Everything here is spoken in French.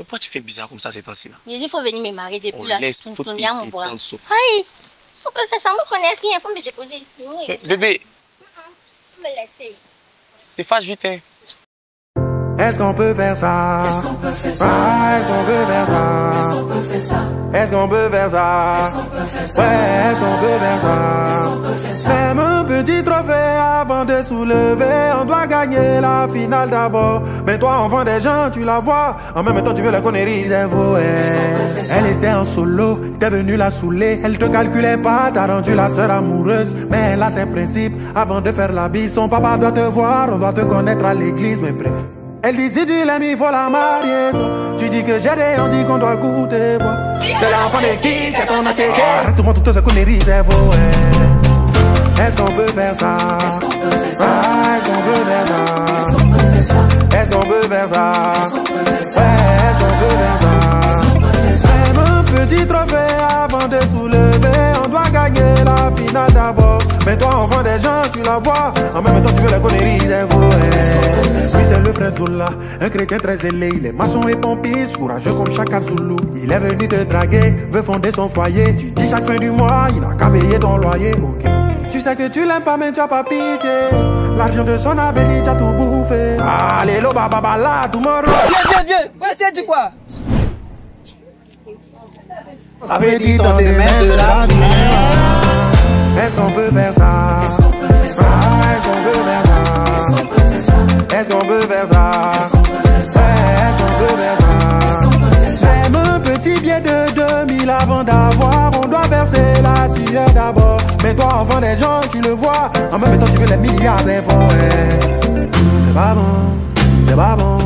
Mais pourquoi tu fais bizarre comme ça ces temps-ci là? Il faut venir me marier depuis On là. laisse, faut à mon bras. Aïe, on peut faire ça, on ne connaît rien. Il faut me déposer ici. Oui, Mais Bébé, faut me laisser. t'es fâche vite hein. Est-ce qu'on peut faire ça? Est-ce qu'on peut faire ça? Est-ce qu'on peut faire ça? Est-ce qu'on peut faire ça? Est-ce qu'on peut faire ça? Ouais, est-ce qu'on peut faire ça? Même un petit trophée avant de soulever. On doit gagner la finale d'abord. Mais toi, enfant des gens, tu la vois. En même temps, tu veux la connerie, c'est. Elle était en solo, t'es venu la saouler. Elle te calculait pas, t'as rendu la sœur amoureuse. Mais elle a ses principes. Avant de faire la bise, son papa doit te voir. On doit te connaître à l'église, mais bref. Elle dit si tu l'aimes, il faut la marier, toi. Tu dis que j'ai des, on dit qu'on doit goûter. C'est l'enfant de qui, qu'est ton attiqué. Arrête-moi toutes ces conneries, c'est Est-ce qu'on peut faire ça? Est-ce qu'on peut faire ça? Est-ce qu'on peut faire ça? Est-ce qu'on peut faire ça? Est-ce qu'on peut faire ça? Un petit trophée avant de soulever. On doit gagner la finale d'abord. Mais toi, enfant des gens, tu la vois. En même temps, tu veux la connerie, c'est ouais. Oui, c'est le frère Zola, un chrétien très zélé. Il est maçon et pompiste, courageux comme Chaka Zulu. Il est venu te draguer, veut fonder son foyer. Tu dis chaque fin du mois, il n'a qu'à payer ton loyer, ok. Tu sais que tu l'aimes pas, mais tu as pas pitié. L'argent de son avenir, tu as tout bouffé. Allez, lo, baba, bala, tomorrow. Viens, viens, viens. Ouais, c'est dit quoi? Ça veut dire ton demain sera bien. Est-ce qu'on peut faire ça? Est-ce qu'on peut faire ça? Est-ce qu'on peut faire ça? Est-ce qu'on peut faire ça? Est-ce qu'on peut faire ça? Même un petit billet de 2000 avant d'avoir, on doit verser la sueur d'abord. Mais toi, enfant des gens, tu le vois. En même temps, tu veux les milliards, faux. ouais. C'est pas bon, c'est pas bon.